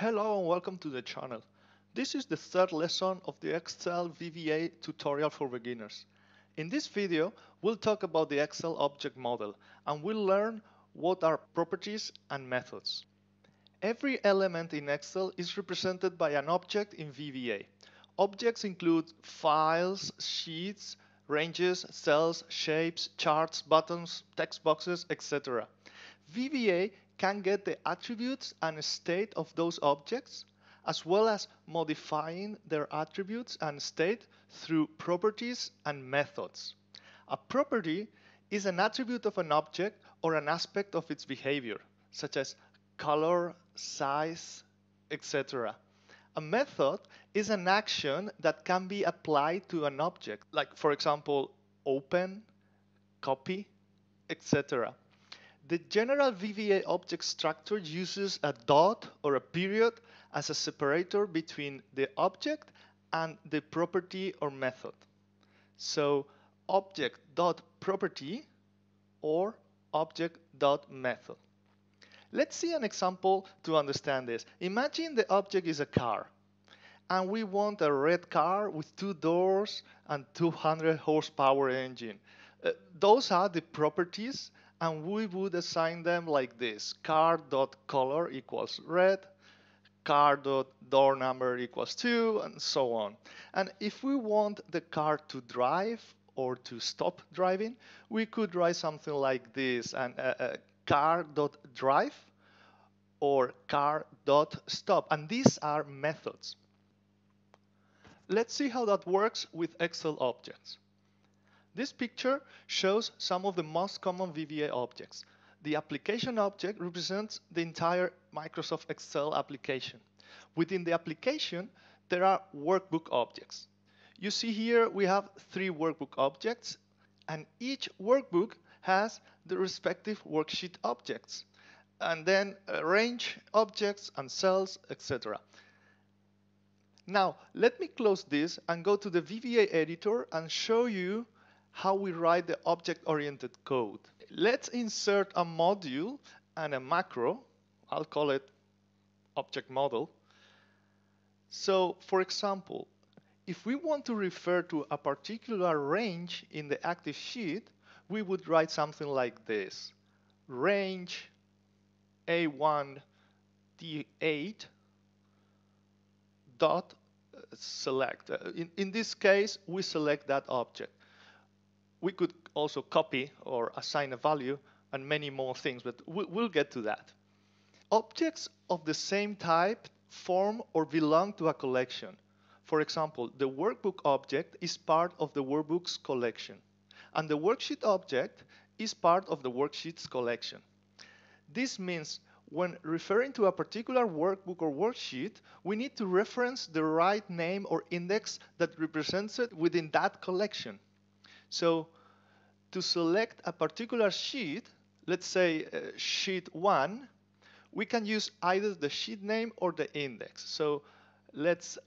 Hello and welcome to the channel. This is the third lesson of the Excel VBA tutorial for beginners. In this video, we'll talk about the Excel object model and we'll learn what are properties and methods. Every element in Excel is represented by an object in VBA. Objects include files, sheets, ranges, cells, shapes, charts, buttons, text boxes, etc. VBA can get the attributes and state of those objects, as well as modifying their attributes and state through properties and methods. A property is an attribute of an object or an aspect of its behavior, such as color, size, etc. A method is an action that can be applied to an object, like for example, open, copy, etc. The general VBA object structure uses a dot or a period as a separator between the object and the property or method. So object.property or object.method. Let's see an example to understand this. Imagine the object is a car and we want a red car with two doors and 200 horsepower engine. Uh, those are the properties and we would assign them like this. Car.color equals red. Car.door number equals 2 and so on. And if we want the car to drive or to stop driving we could write something like this and uh, uh, car.drive or car.stop and these are methods. Let's see how that works with excel objects this picture shows some of the most common VBA objects. The application object represents the entire Microsoft Excel application. Within the application, there are workbook objects. You see here we have three workbook objects, and each workbook has the respective worksheet objects, and then range objects and cells, etc. Now, let me close this and go to the VBA editor and show you how we write the object-oriented code. Let's insert a module and a macro. I'll call it object model. So, for example, if we want to refer to a particular range in the active sheet, we would write something like this. Range A1 D8 dot uh, select. Uh, in, in this case, we select that object we could also copy or assign a value and many more things, but we'll get to that. Objects of the same type form or belong to a collection. For example, the workbook object is part of the workbooks collection, and the worksheet object is part of the worksheets collection. This means when referring to a particular workbook or worksheet, we need to reference the right name or index that represents it within that collection. So to select a particular sheet, let's say uh, sheet 1, we can use either the sheet name or the index. So let's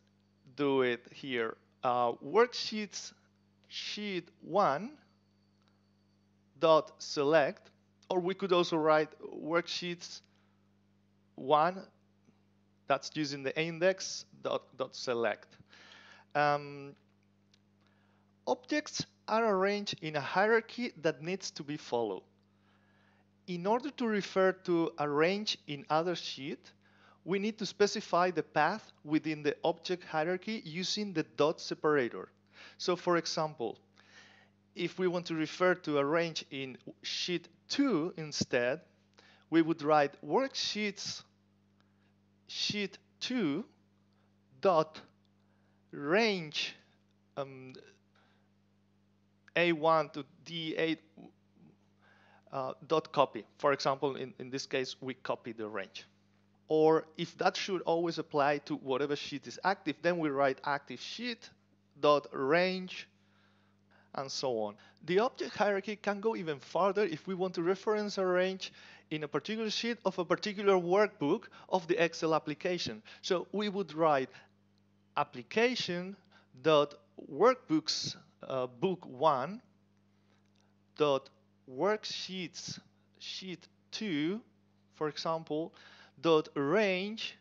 do it here. Uh, worksheets sheet 1 dot select, or we could also write worksheets 1 that's using the index dot, dot select. Um, objects are arranged in a hierarchy that needs to be followed. In order to refer to a range in other sheet, we need to specify the path within the object hierarchy using the dot separator. So for example, if we want to refer to a range in sheet 2 instead, we would write worksheets sheet 2 dot range um, a1 to D8 uh, dot copy. For example, in, in this case, we copy the range. Or if that should always apply to whatever sheet is active, then we write active sheet dot range and so on. The object hierarchy can go even farther if we want to reference a range in a particular sheet of a particular workbook of the Excel application. So we would write application dot workbooks uh, book 1 dot worksheets sheet 2 for example dot range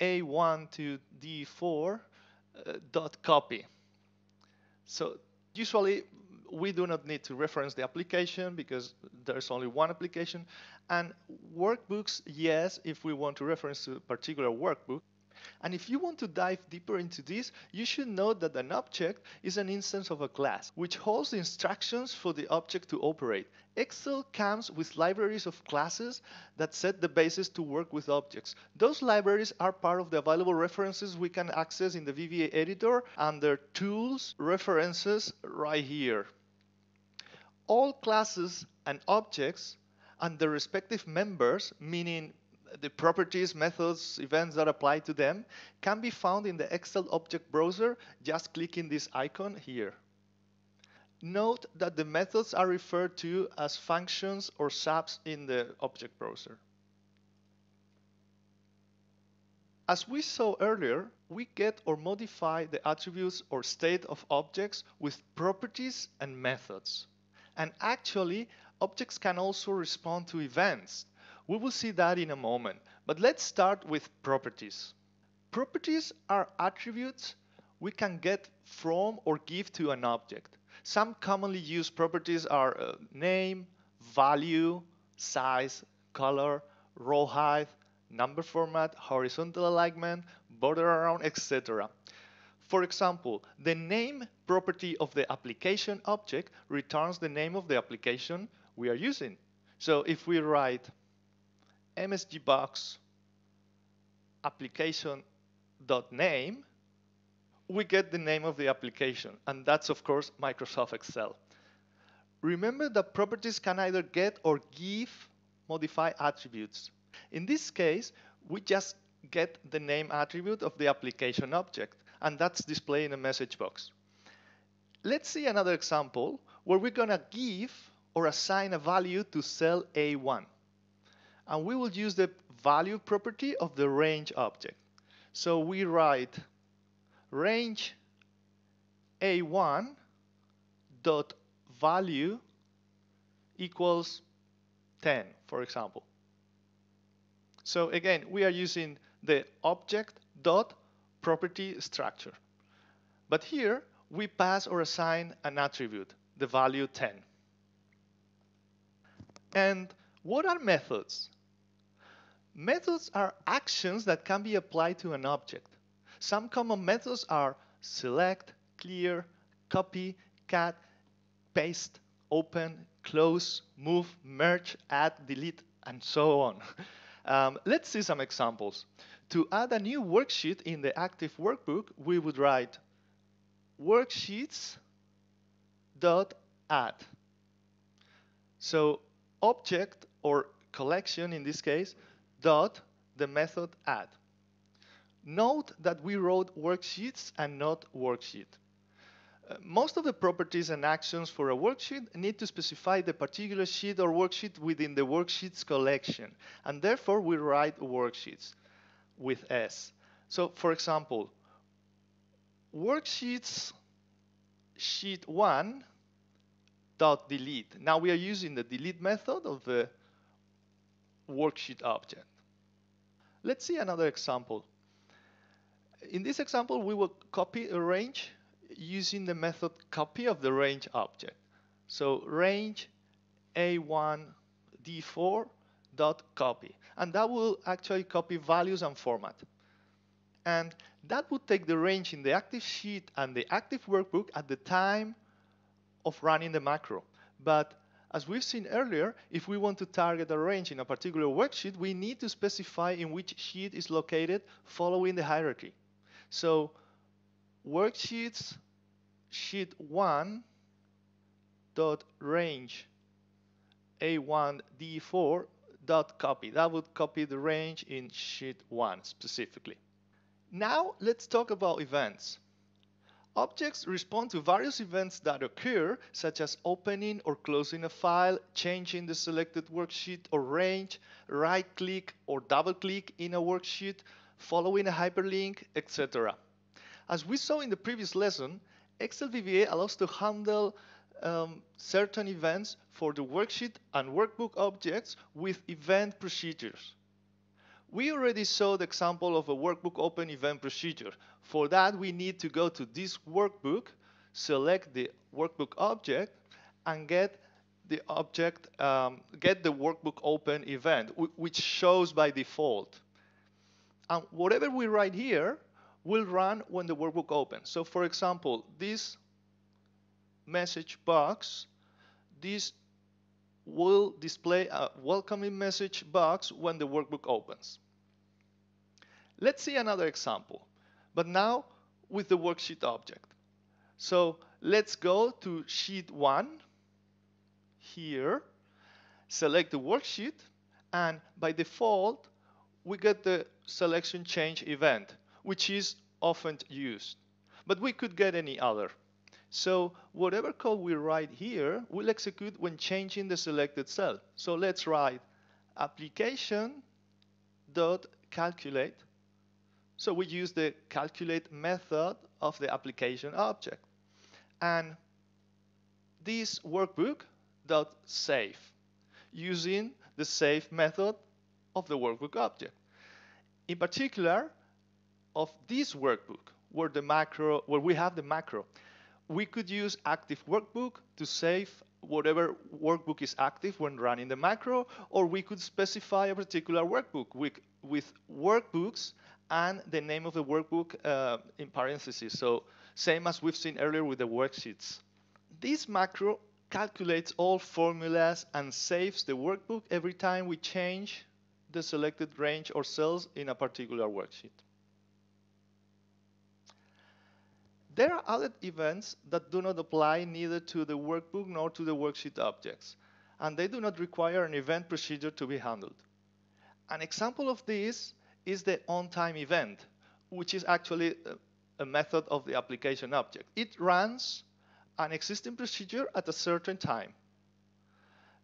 A1 to D4 uh, dot copy. So usually we do not need to reference the application because there's only one application. And workbooks, yes, if we want to reference a particular workbook. And if you want to dive deeper into this, you should know that an object is an instance of a class, which holds instructions for the object to operate. Excel comes with libraries of classes that set the basis to work with objects. Those libraries are part of the available references we can access in the VBA editor under Tools, References, right here. All classes and objects and their respective members, meaning the properties, methods, events that apply to them can be found in the Excel object browser, just clicking this icon here. Note that the methods are referred to as functions or subs in the object browser. As we saw earlier, we get or modify the attributes or state of objects with properties and methods. And actually, objects can also respond to events we will see that in a moment, but let's start with properties. Properties are attributes we can get from or give to an object. Some commonly used properties are uh, name, value, size, color, row height, number format, horizontal alignment, border around, etc. For example, the name property of the application object returns the name of the application we are using. So if we write msgbox application.name, we get the name of the application, and that's of course Microsoft Excel. Remember that properties can either get or give modify attributes. In this case, we just get the name attribute of the application object, and that's displayed in a message box. Let's see another example where we're going to give or assign a value to cell A1 and we will use the value property of the range object. So we write range a1 dot value equals 10, for example. So again, we are using the object dot property structure. But here, we pass or assign an attribute, the value 10. And what are methods? Methods are actions that can be applied to an object. Some common methods are select, clear, copy, cut, paste, open, close, move, merge, add, delete, and so on. Um, let's see some examples. To add a new worksheet in the active workbook, we would write worksheets dot add. So object or collection in this case dot the method add. Note that we wrote worksheets and not worksheet. Uh, most of the properties and actions for a worksheet need to specify the particular sheet or worksheet within the worksheets collection, and therefore we write worksheets with S. So, for example, worksheets sheet 1 dot delete. Now we are using the delete method of the worksheet object. Let's see another example. In this example, we will copy a range using the method copy of the range object. So range a1 d4 dot copy, and that will actually copy values and format. And that would take the range in the active sheet and the active workbook at the time of running the macro. But as we've seen earlier, if we want to target a range in a particular worksheet, we need to specify in which sheet is located following the hierarchy. So worksheets sheet 1 dot range a1 d4 dot copy. That would copy the range in sheet 1 specifically. Now let's talk about events. Objects respond to various events that occur, such as opening or closing a file, changing the selected worksheet or range, right-click or double-click in a worksheet, following a hyperlink, etc. As we saw in the previous lesson, Excel VBA allows to handle um, certain events for the worksheet and workbook objects with event procedures. We already saw the example of a workbook open event procedure. For that, we need to go to this workbook, select the workbook object, and get the object, um, get the workbook open event, which shows by default. And whatever we write here will run when the workbook opens. So for example, this message box, this will display a welcoming message box when the workbook opens. Let's see another example, but now with the worksheet object. So let's go to sheet 1 here, select the worksheet, and by default, we get the selection change event, which is often used. But we could get any other. So whatever code we write here will execute when changing the selected cell. So let's write application dot calculate. So we use the calculate method of the application object. And this workbook dot save using the save method of the workbook object. In particular, of this workbook, where the macro, where we have the macro, we could use active workbook to save whatever workbook is active when running the macro, or we could specify a particular workbook with, with workbooks and the name of the workbook uh, in parentheses. So same as we've seen earlier with the worksheets. This macro calculates all formulas and saves the workbook every time we change the selected range or cells in a particular worksheet. There are other events that do not apply neither to the workbook nor to the worksheet objects, and they do not require an event procedure to be handled. An example of this is the on-time event, which is actually a method of the application object. It runs an existing procedure at a certain time.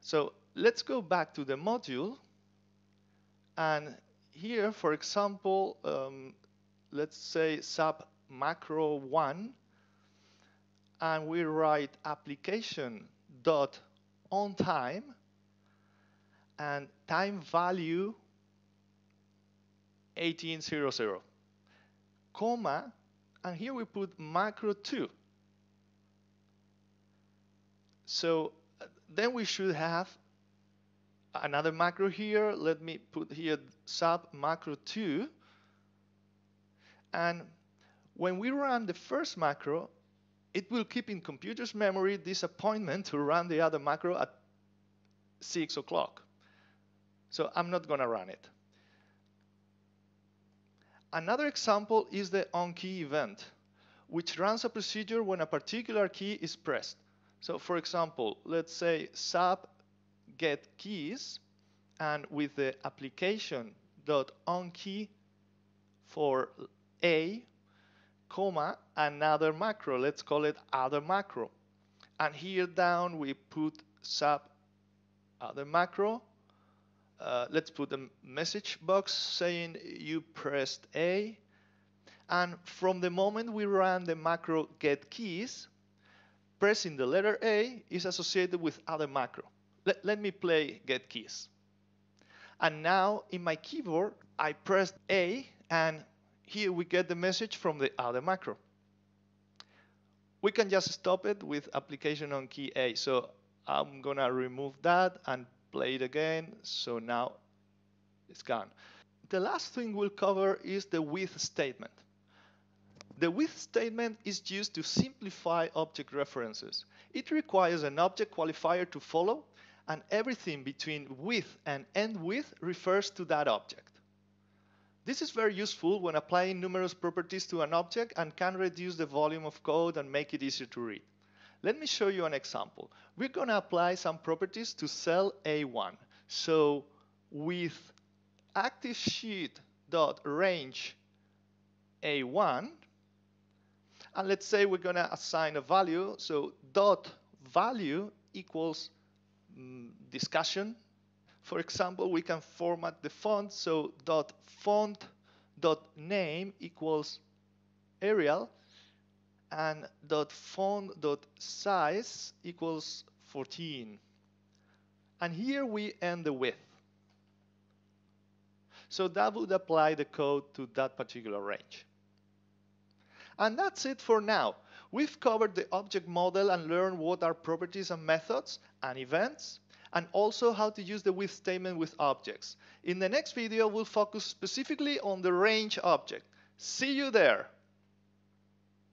So let's go back to the module. And here, for example, um, let's say sub macro 1 and we write application dot on time and time value 1800 comma and here we put macro 2 so then we should have another macro here. Let me put here sub macro 2 and when we run the first macro, it will keep in computer's memory this appointment to run the other macro at 6 o'clock. So I'm not going to run it. Another example is the onKey event, which runs a procedure when a particular key is pressed. So for example, let's say sub get keys, and with the application dot onKey for A, comma, another macro. Let's call it other macro. And here down we put sub other macro. Uh, let's put a message box saying you pressed A. And from the moment we run the macro get keys, pressing the letter A is associated with other macro. Let, let me play get keys. And now in my keyboard, I pressed A and here we get the message from the other macro. We can just stop it with application on key A. So I'm to remove that and play it again. So now it's gone. The last thing we'll cover is the with statement. The with statement is used to simplify object references. It requires an object qualifier to follow, and everything between with and end with refers to that object. This is very useful when applying numerous properties to an object and can reduce the volume of code and make it easier to read. Let me show you an example. We're going to apply some properties to cell A1. So with active sheet dot range A1, and let's say we're going to assign a value. So dot value equals mm, discussion for example, we can format the font so dot font dot name equals Arial and dot font dot size equals 14. And here we end the with. So that would apply the code to that particular range. And that's it for now. We've covered the object model and learned what are properties and methods and events, and also how to use the with statement with objects. In the next video, we'll focus specifically on the range object. See you there!